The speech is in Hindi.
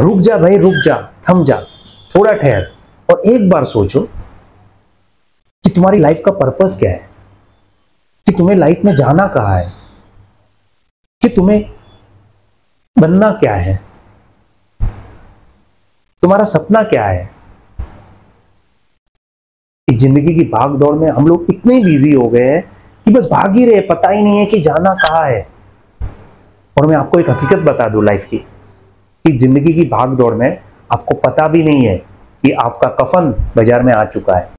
रुक जा भाई, रुक जा, थम जा, थोड़ा ठहर और एक बार सोचो कि तुम्हारी लाइफ का पर्पस क्या है? कि तुम्हें लाइफ में जाना कहाँ है? कि तुम्हें बनना क्या है? तुम्हारा सपना क्या है? इस ज़िंदगी की भाग दौड़ में हम लोग इतने बिज़ी हो गए हैं कि बस भाग ही रहे, पता ही नहीं है कि जाना कहाँ है। और मैं आपको एक हकीकत बता दूँ लाइफ की। कि ज़िंदगी की भाग दौड़ में आपको पता भी नहीं है कि आपका कफन बाज़ार में आ चुका है।